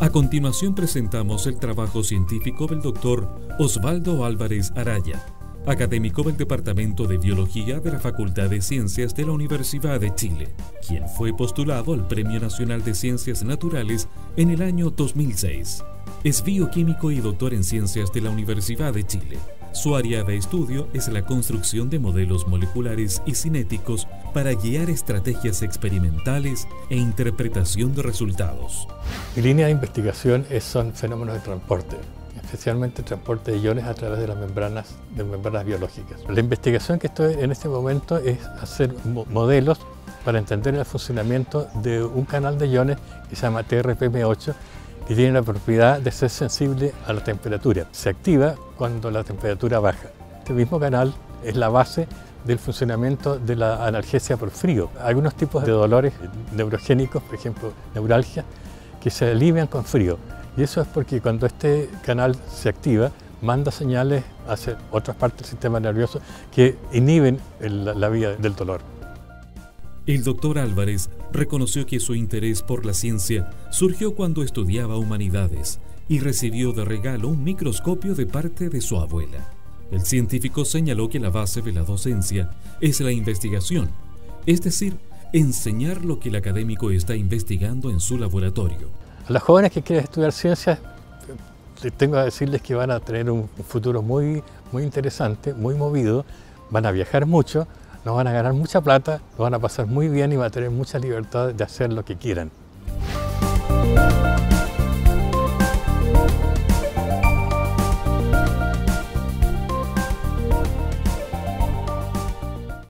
A continuación presentamos el trabajo científico del doctor Osvaldo Álvarez Araya, académico del Departamento de Biología de la Facultad de Ciencias de la Universidad de Chile, quien fue postulado al Premio Nacional de Ciencias Naturales en el año 2006. Es bioquímico y doctor en ciencias de la Universidad de Chile. Su área de estudio es la construcción de modelos moleculares y cinéticos para guiar estrategias experimentales e interpretación de resultados. Mi línea de investigación es, son fenómenos de transporte, especialmente transporte de iones a través de las membranas, de membranas biológicas. La investigación que estoy en este momento es hacer modelos para entender el funcionamiento de un canal de iones que se llama TRPM8 que tiene la propiedad de ser sensible a la temperatura. Se activa cuando la temperatura baja. Este mismo canal es la base del funcionamiento de la analgesia por frío. Algunos tipos de dolores neurogénicos, por ejemplo, neuralgia, que se alivian con frío. Y eso es porque cuando este canal se activa, manda señales hacia otras partes del sistema nervioso que inhiben la vía del dolor. El doctor Álvarez reconoció que su interés por la ciencia surgió cuando estudiaba humanidades y recibió de regalo un microscopio de parte de su abuela. El científico señaló que la base de la docencia es la investigación, es decir, enseñar lo que el académico está investigando en su laboratorio. A los jóvenes que quieren estudiar ciencias, tengo que decirles que van a tener un futuro muy, muy interesante, muy movido, van a viajar mucho, no van a ganar mucha plata, lo van a pasar muy bien y van a tener mucha libertad de hacer lo que quieran.